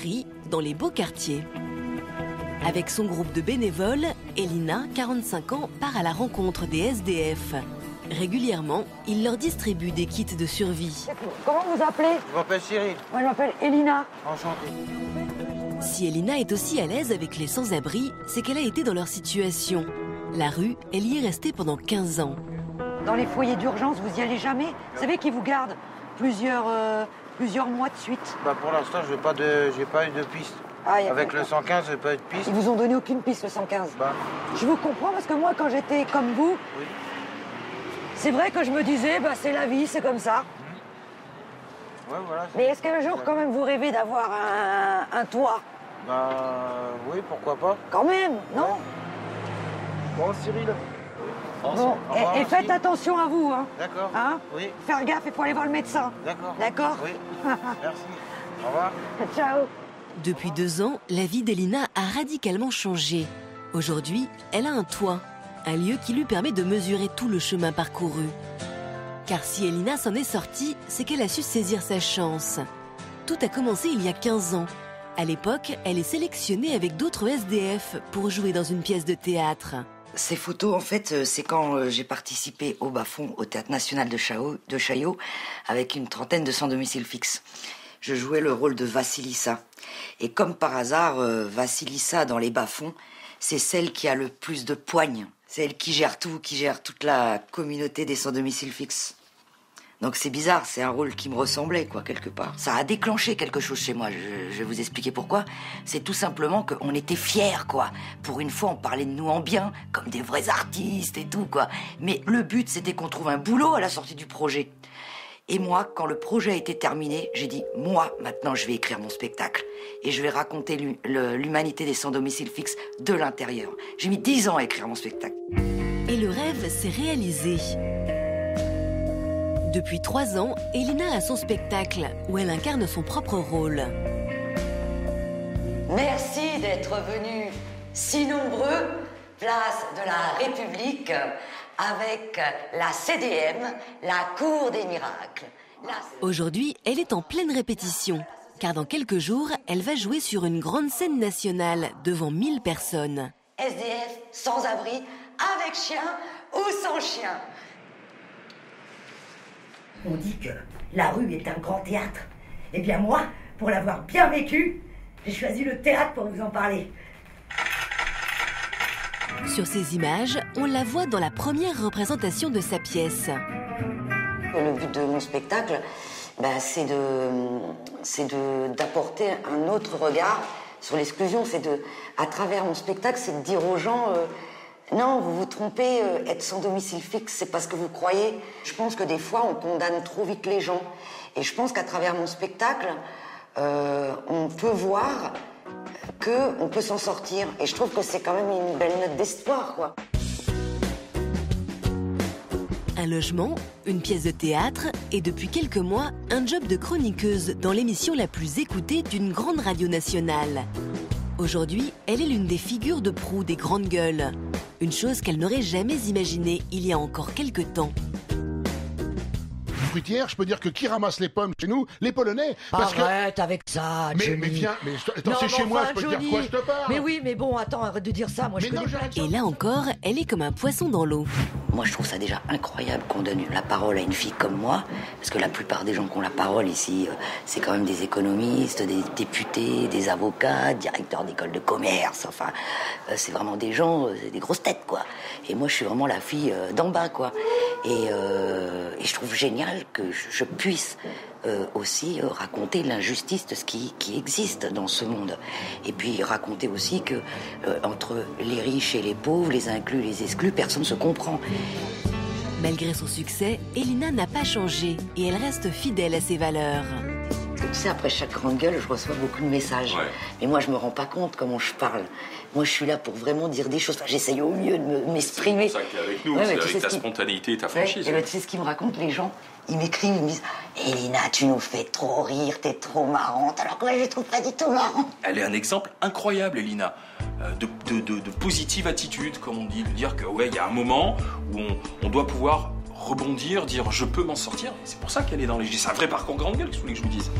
Paris, dans les beaux quartiers. Avec son groupe de bénévoles, Elina, 45 ans, part à la rencontre des SDF. Régulièrement, il leur distribue des kits de survie. Comment vous appelez? Je m'appelle Cyril. Moi, je m'appelle Elina. Enchanté. Si Elina est aussi à l'aise avec les sans-abri, c'est qu'elle a été dans leur situation. La rue, elle y est restée pendant 15 ans. Dans les foyers d'urgence, vous y allez jamais? Vous savez qui vous garde? Plusieurs, euh, plusieurs mois de suite. Bah pour l'instant, je pas de, pas eu de piste. Ah, y a Avec le 115, j'ai pas eu de piste. Ils vous ont donné aucune piste, le 115. Bah, Je vous comprends parce que moi, quand j'étais comme vous, oui. c'est vrai que je me disais, bah, c'est la vie, c'est comme ça. Ouais, voilà. Mais est-ce qu'un jour, quand même, vous rêvez d'avoir un, un toit? Bah, oui, pourquoi pas. Quand même, non? Bon, Cyril. Bon, et, et faites merci. attention à vous, hein. D'accord. Hein Oui, Faire gaffe, il faut aller voir le médecin. d'accord. D'accord Oui. Merci. Au revoir. Ciao. Depuis deux ans, la vie d'Elina a radicalement changé. Aujourd'hui, elle a un toit, un lieu qui lui permet de mesurer tout le chemin parcouru. Car si Elina s'en est sortie, c'est qu'elle a su saisir sa chance. Tout a commencé il y a 15 ans. À l'époque, elle est sélectionnée avec d'autres SDF pour jouer dans une pièce de théâtre. Ces photos, en fait, euh, c'est quand euh, j'ai participé au bas-fond au Théâtre National de, Chaillot avec une trentaine de sans domicile fixe. Je jouais le rôle de Vassilissa. Et comme par hasard, euh, Vassilissa, dans les bas-fonds, c'est celle qui a le plus de poignes. C'est qui gère tout, qui gère toute la communauté des sans domicile fixe. Donc c'est bizarre, c'est un rôle qui me ressemblait, quoi, quelque part. Ça a déclenché quelque chose chez moi, je, vais vous expliquer pourquoi. C'est tout simplement qu'on était fiers, quoi. Pour une fois, on parlait de nous en bien, comme des vrais artistes et tout, quoi. Mais le but, c'était qu'on trouve un boulot à la sortie du projet. Et moi, quand le projet a été terminé, j'ai dit, moi, maintenant, je vais écrire mon spectacle. Et je vais raconter l'humanité des sans domicile fixe de l'intérieur. J'ai mis dix ans à écrire mon spectacle. Et le rêve s'est réalisé. Depuis trois ans, Elina a son spectacle où elle incarne son propre rôle. Merci d'être venus si nombreux, place de la République, avec la CDM, la Cour des miracles. La- Aujourd'hui, elle est en pleine répétition, car dans quelques jours, elle va jouer sur une grande scène nationale devant 1000 personnes. SDF, sans abri, avec chien ou sans chien. On dit que la rue est un grand théâtre. Eh bien moi, pour l'avoir bien vécu, j'ai choisi le théâtre pour vous en parler. Sur ces images, on la voit dans la première représentation de sa pièce. Le but de mon spectacle, bah, c'est de, c'est de, d'apporter un autre regard sur l'exclusion. C'est de, à travers mon spectacle, c'est de dire aux gens, euh, non, vous vous trompez, euh, être sans domicile fixe, c'est parce que vous croyez. Je pense que des fois, on condamne trop vite les gens. Et je pense qu'à travers mon spectacle, euh, on peut voir que on peut s'en sortir. Et je trouve que c'est quand même une belle note d'espoir, quoi. Un logement, une pièce de théâtre et depuis quelques mois, un job de chroniqueuse dans l'émission la plus écoutée d'une grande radio nationale. Aujourd'hui, elle est l'une des figures de proue des grandes gueules. Une chose qu'elle n'aurait jamais imaginée il y a encore quelques temps. fruitière, je peux dire que qui ramasse les pommes chez nous? Les Polonais. Parce que. Arrête avec ça, Mais, Johnny. mais viens, mais attends, Non, c'est chez moi, je peux te dire Johnny. quoi je te parle. Mais oui, mais bon, attends, arrête de dire ça. Moi, je Mais non, plein de Et là encore, elle est comme un poisson dans l'eau. Moi, je trouve ça déjà incroyable qu'on donne la parole à une fille comme moi, parce que la plupart des gens qui ont la parole ici, euh, c'est quand même des économistes, des députés, des avocats, directeurs d'écoles de commerce, enfin, euh, c'est vraiment des gens, euh, des grosses têtes, quoi. Et moi, je suis vraiment la fille d'en bas, quoi. Et, et je trouve génial que je puisse euh, aussi euh, raconter l'injustice de ce qui, qui existe dans ce monde. Et puis raconter aussi que euh, entre les riches et les pauvres, les inclus, les exclus, personne ne se comprend. Malgré son succès, Elina n'a pas changé et elle reste fidèle à ses valeurs. Tu sais, après chaque grande gueule, je reçois beaucoup de messages. Ouais. Mais moi, je me rends pas compte comment je parle. Moi, je suis là pour vraiment dire des choses. Enfin, J'essaye au mieux de me- m'exprimer. C'est ça que t'es avec nous, Ouais, c'est avec sais ta ce spontanéité et ta Ouais, franchise. et ben, tu sais ce qu'ils me racontent, les gens? Ils m'écrivent, ils me disent Elina, tu nous fais trop rire, t'es trop marrante. Alors que moi, je trouve pas du tout marrante. Elle est un exemple incroyable, Elina, euh, de, de- de- de positive attitude, comme on dit, de dire que ouais, il y a un moment où on, on doit pouvoir rebondir, dire je peux m'en sortir. C'est pour ça qu'elle est dans les. C'est un vrai parcours grande gueule, que je voulais que je vous dise?